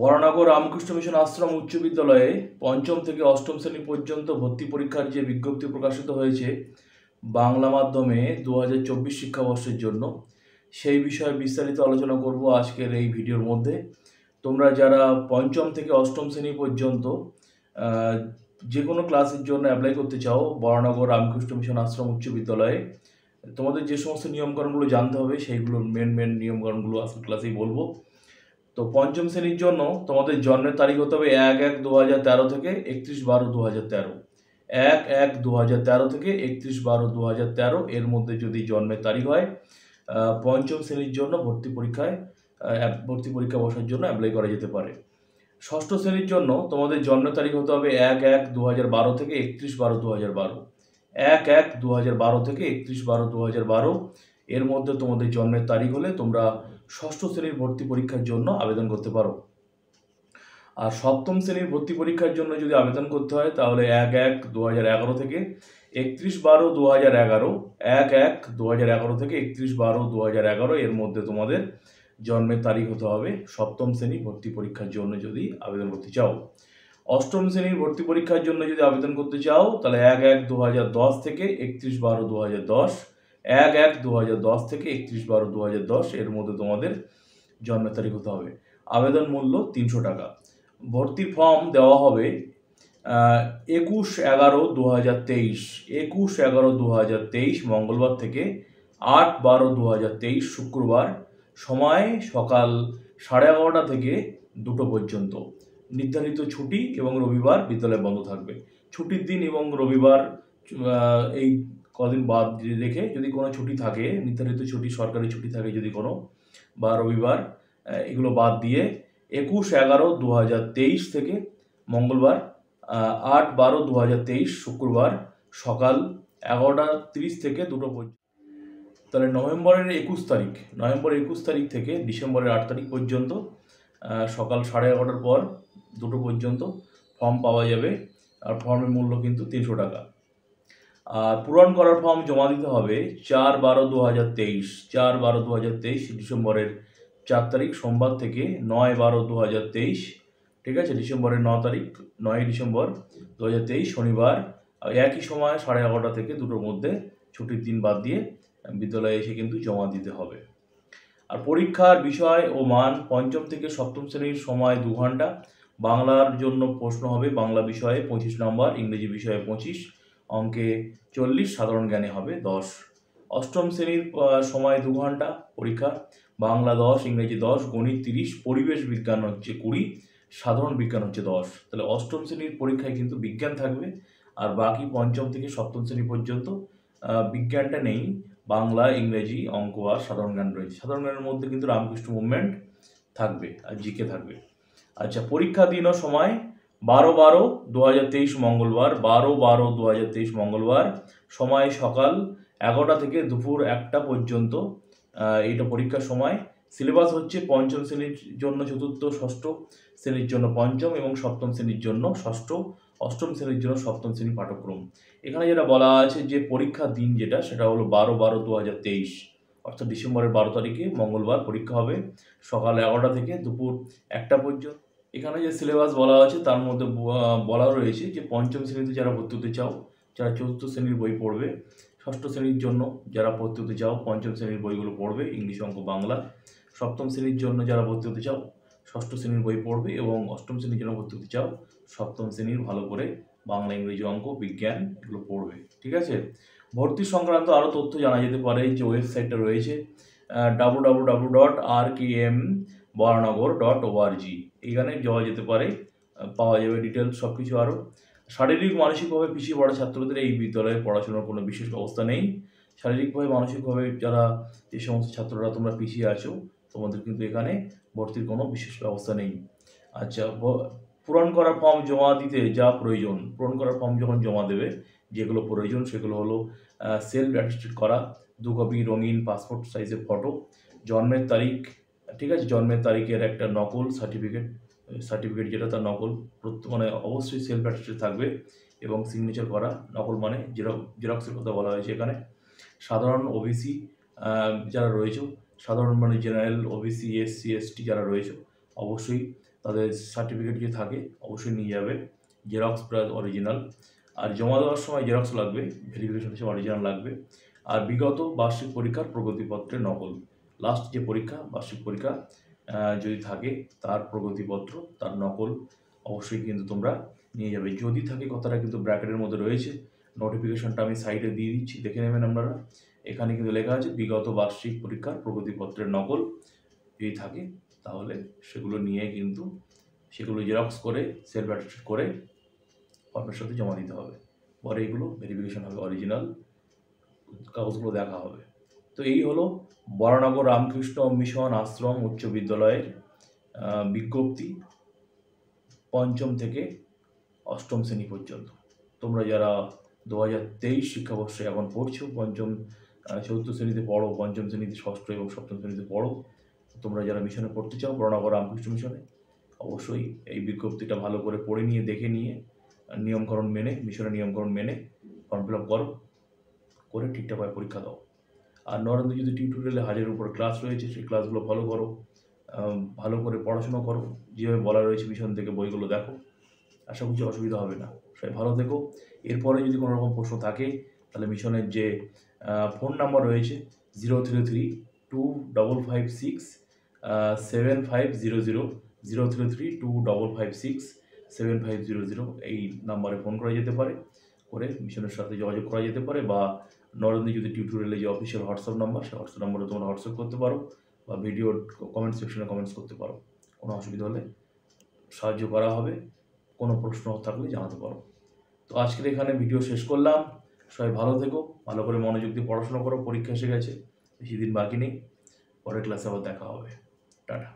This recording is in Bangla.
বরানগর রামকৃষ্ণ মিশন আশ্রম উচ্চ বিদ্যালয়ে পঞ্চম থেকে অষ্টম শ্রেণি পর্যন্ত ভর্তি পরীক্ষার যে বিজ্ঞপ্তি প্রকাশিত হয়েছে বাংলা মাধ্যমে দু হাজার চব্বিশ শিক্ষাবর্ষের জন্য, সেই বিষয়ে বিস্তারিত আলোচনা করব আজকের এই ভিডিওর মধ্যে। তোমরা যারা পঞ্চম থেকে অষ্টম শ্রেণি পর্যন্ত যে কোনো ক্লাসের জন্য অ্যাপ্লাই করতে চাও বরানগর রামকৃষ্ণ মিশন আশ্রম উচ্চ বিদ্যালয়ে, তোমাদের যে সমস্ত নিয়মকানুনগুলো জানতে হবে, সেইগুলোর মেন মেন নিয়মকানুনগুলো আজকের ক্লাসেই বলব। তো পঞ্চম শ্রেণির জন্য তোমাদের জন্মের তারিখ হতে হবে এক এক দু হাজার তেরো থেকে একত্রিশ বারো দু হাজার তেরো। এক এক দু হাজার তেরো থেকে একত্রিশ বারো দু হাজার তেরো এর মধ্যে যদি জন্মের তারিখ হয় পঞ্চম শ্রেণির জন্য ভর্তি পরীক্ষায় ভর্তি পরীক্ষা বসার জন্য অ্যাপ্লাই করা যেতে পারে। ষষ্ঠ শ্রেণির জন্য তোমাদের জন্মের তারিখ হতে হবে এক এক দু হাজার বারো থেকে একত্রিশ বারো দু হাজার বারো। এক এক দু হাজার বারো থেকে একত্রিশ বারো দু হাজার বারো এর মধ্যে তোমাদের জন্মের তারিখ হলে তোমরা ষষ্ঠ শ্রেণির ভর্তি পরীক্ষার জন্য আবেদন করতে পারো। আর সপ্তম শ্রেণির ভর্তি পরীক্ষার জন্য যদি আবেদন করতে হয়, তাহলে এক এক দু হাজার এগারো থেকে একত্রিশ বারো দু হাজার এগারো, এক এক দু হাজার এগারো থেকে একত্রিশ বারো দু হাজার এগারো এর মধ্যে তোমাদের জন্মের তারিখ হতে হবে সপ্তম শ্রেণি ভর্তি পরীক্ষার জন্য যদি আবেদন করতে চাও। অষ্টম শ্রেণির ভর্তি পরীক্ষার জন্য যদি আবেদন করতে চাও, তাহলে এক এক দু হাজার দশ থেকে একত্রিশ বারো দু হাজার দশ এক এক দু থেকে একত্রিশ বারো দু এর মধ্যে তোমাদের জন্মের তারিখ হতে হবে। আবেদন মূল্য তিনশো টাকা। ভর্তি ফর্ম দেওয়া হবে একুশ এগারো দু হাজার তেইশ। একুশ এগারো দু হাজার তেইশ মঙ্গলবার থেকে আট বারো দু হাজার তেইশ শুক্রবার সময় সকাল সাড়ে এগারোটা থেকে দুটো পর্যন্ত। নির্ধারিত ছুটি এবং রবিবার বিদ্যালয় বন্ধ থাকবে। ছুটির দিন এবং রবিবার এই কদিন বাদ রেখে যদি কোনো ছুটি থাকে, নির্ধারিত ছুটি, সরকারি ছুটি থাকে যদি কোনো, বা রবিবার এগুলো বাদ দিয়ে একুশ এগারো দু হাজার তেইশ থেকে মঙ্গলবার আট বারো দু হাজার তেইশ শুক্রবার সকাল এগারোটা তিরিশ থেকে দুটো পর্যন্ত। তাহলে নভেম্বরের একুশ তারিখ, নভেম্বরের একুশ তারিখ থেকে ডিসেম্বরের আট তারিখ পর্যন্ত সকাল সাড়ে এগারোটার পর দুটো পর্যন্ত ফর্ম পাওয়া যাবে। আর ফর্মের মূল্য কিন্তু তিনশো টাকা। আর পূরণ করার ফর্ম জমা দিতে হবে চার বারো দু হাজার তেইশ। চার বারো দু হাজার তেইশ ডিসেম্বরের চার তারিখ সোমবার থেকে নয় বারো দু হাজার তেইশ। ঠিক আছে? ডিসেম্বরের ন তারিখ, নয় ডিসেম্বর দু হাজার তেইশ, শনিবার। একই সময় সাড়ে এগারোটা থেকে দুটোর মধ্যে ছুটির দিন বাদ দিয়ে বিদ্যালয়ে এসে কিন্তু জমা দিতে হবে। আর পরীক্ষার বিষয় ও মান, পঞ্চম থেকে সপ্তম শ্রেণির সময় দু ঘণ্টা। বাংলার জন্য প্রশ্ন হবে বাংলা বিষয়ে পঁচিশ নম্বর, ইংরেজি বিষয়ে পঁচিশ। অঙ্কে চল্লিশ সাধারণ জ্ঞানে হবে, দশ। অষ্টম শ্রেণির সময় দু ঘণ্টা পরীক্ষা। বাংলা দশ, ইংরেজি দশ, গণিত তিরিশ, পরিবেশ বিজ্ঞান হচ্ছে কুড়ি, সাধারণ বিজ্ঞান হচ্ছে দশ। তাহলে অষ্টম শ্রেণির পরীক্ষায় কিন্তু বিজ্ঞান থাকবে। আর বাকি পঞ্চম থেকে সপ্তম শ্রেণি পর্যন্ত বিজ্ঞানটা নেই। বাংলা, ইংরেজি, অঙ্ক আর সাধারণ জ্ঞান রয়েছে। সাধারণ জ্ঞানের মধ্যে কিন্তু রামকৃষ্ণ মুভমেন্ট থাকবে, আর জিকে থাকবে। আচ্ছা পরীক্ষা দিন সময় বারো বারো দু মঙ্গলবার, বারো বারো দু মঙ্গলবার, সময় সকাল এগারোটা থেকে দুপুর একটা পর্যন্ত এটা পরীক্ষার সময়। সিলেবাস হচ্ছে পঞ্চম শ্রেণির জন্য চতুর্থ, ষষ্ঠ শ্রেণির জন্য পঞ্চম এবং সপ্তম শ্রেণির জন্য ষষ্ঠ, অষ্টম শ্রেণির জন্য সপ্তম শ্রেণির পাঠ্যক্রম। এখানে যেটা বলা আছে যে পরীক্ষার দিন যেটা, সেটা হলো বারো বারো দু তেইশ, অর্থাৎ ডিসেম্বরের বারো তারিখে মঙ্গলবার পরীক্ষা হবে। সকাল এগারোটা থেকে দুপুর একটা পর্যন্ত এখানে যে সিলেবাস বলা আছে, তার মধ্যে বলা রয়েছে যে পঞ্চম শ্রেণীতে যারা ভর্তি হতে চাও, যারা চতুর্থ শ্রেণির বই পড়বে, ষষ্ঠ শ্রেণির জন্য যারা ভর্তি হতে চাও, পঞ্চম শ্রেণির বইগুলো পড়বে, ইংলিশ অঙ্ক, বাংলা। সপ্তম শ্রেণির জন্য যারা ভর্তি হতে চাও, ষষ্ঠ শ্রেণির বই পড়বে এবং অষ্টম শ্রেণির জন্য ভর্তি হতে চাও, সপ্তম শ্রেণির ভালো করে বাংলা, ইংরেজি অঙ্ক, বিজ্ঞান এগুলো পড়বে, ঠিক আছে? ভর্তি সংক্রান্ত আরও তথ্য জানা যেতে পারে, যে ওয়েবসাইটটা রয়েছে W W W dot R K M Baranagar dot org এখানে যাওয়া যেতে পারে পাওয়া যাবে ডিটেলস সব কিছু আরও শারীরিক, মানসিকভাবে পিছিয়ে পড়া ছাত্রদের এই বিদ্যালয়ে পড়াশোনার কোনো বিশেষ ব্যবস্থা নেই। শারীরিকভাবে, মানসিকভাবে যারা যে সমস্ত ছাত্ররা তোমরা পিছিয়ে আছো, তোমাদের কিন্তু এখানে ভর্তির কোনো বিশেষ ব্যবস্থা নেই। আচ্ছা পূরণ করা ফর্ম জমা দিতে যা প্রয়োজন, পূরণ করার ফর্ম যখন জমা দেবে, যেগুলো প্রয়োজন সেগুলো হলো সেলফ অ্যাটেস্টেড করা, দু কপি রঙিন পাসপোর্ট সাইজের ফটো জন্মের তারিখ ঠিক আছে, জন্মের তারিখের একটা নকল সার্টিফিকেট সার্টিফিকেট যেটা তার নকল মানে অবশ্যই সেলফ অ্যাটেস্টেড থাকবে এবং সিগনেচার করা নকল মানে জেরক্স জেরক্সের কথা বলা হয়েছে এখানে। সাধারণ ওবিসি যারা রয়েছে, সাধারণ মানে জেনারেল ওবিসি এসসি এসটি যারা রয়েছে, অবশ্যই তাদের সার্টিফিকেট যদি থাকে, অবশ্যই নিয়ে যাবে। জেরক্স প্লাস অরিজিনাল আর জমা দেওয়ার সময় জেরক্স লাগবে ভেরিফিকেশন হিসেবে অরিজিনাল লাগবে। আর বিগত বার্ষিক পরীক্ষার প্রগতিপত্রের নকল। লাস্ট যে পরীক্ষা, বার্ষিক পরীক্ষা যদি থাকে তার প্রগতিপত্র, তার নকল অবশ্যই কিন্তু তোমরা নিয়ে যাবে। যদি থাকে কথাটা কিন্তু ব্র্যাকেটের মধ্যে রয়েছে নোটিফিকেশনটা আমি সাইডে দিয়ে দিচ্ছি, দেখে নেবেন আপনারা। এখানে কিন্তু লেখা আছে, বিগত বার্ষিক পরীক্ষার প্রগতিপত্রের নকল যদি থাকে, তাহলে সেগুলো নিয়ে কিন্তু সেগুলো জেরক্স করে সেলফ অ্যাটেস্ট করে ফর্মের সাথে জমা দিতে হবে। পরে এগুলো ভেরিফিকেশন হবে অরিজিনাল কাগজগুলো দেখা হবে। তো এই হলো বরানগর রামকৃষ্ণ মিশন আশ্রম উচ্চ বিদ্যালয়ের বিজ্ঞপ্তি পঞ্চম থেকে অষ্টম শ্রেণি পর্যন্ত। তোমরা যারা দু হাজার তেইশ শিক্ষাবর্ষে এখন পড়ছো, পঞ্চম চতুর্থ শ্রেণীতে পড়ো, পঞ্চম শ্রেণীতে ষষ্ঠ এবং সপ্তম শ্রেণীতে পড়ো, তোমরা যারা মিশনে পড়তে চাও বরানগর রামকৃষ্ণ মিশনে, অবশ্যই এই বিজ্ঞপ্তিটা ভালো করে পড়ে নিয়ে, দেখে নিয়ে নিয়মকরণ মেনে, মিশনের নিয়মকরণ মেনে ফর্ম ফিল আপ করো, করে ঠিকঠাকভাবে পরীক্ষা দাও। আর নরেন্দ্র, যদি টিউটোরিয়ালে হাজারের উপর ক্লাস রয়েছে, সেই ক্লাসগুলো ফলো করো ভালো করে পড়াশোনা করো, যেভাবে বলা রয়েছে মিশন থেকে বইগুলো দেখো। আশা করছি অসুবিধা হবে না। সবাই ভালো থেকো। এরপরে যদি কোনো রকম প্রশ্ন থাকে, তাহলে মিশনের যে ফোন নাম্বার রয়েছে zero three three two double five six seven five zero zero zero three three two double five six seven five zero zero এই নাম্বারে ফোন করা যেতে পারে। করে, মিশনের সাথে যোগাযোগ করা যেতে পারে বা নরেন্দ্র যদি টিউটোরিয়ালে যে অফিসিয়াল হোয়াটসঅ্যাপ নাম্বার সেই হোয়াটসঅ্যাপ নাম্বারে তোমরা হোয়াটসঅ্যাপ করতে পারো বা ভিডিও কমেন্ট সেকশনে কমেন্টস করতে পারো। কোনো অসুবিধা হলে সাহায্য করা হবে, কোনো প্রশ্ন থাকলে জানাতে পারো। তো আজকের এখানে ভিডিও শেষ করলাম। সবাই ভালো থেকো, ভালো করে মনোযোগ দিয়ে পড়াশোনা করো, পরীক্ষা এসে গেছে, বেশি দিন বাকি নেই, পরের ক্লাসে আবার দেখা হবে। টাটা।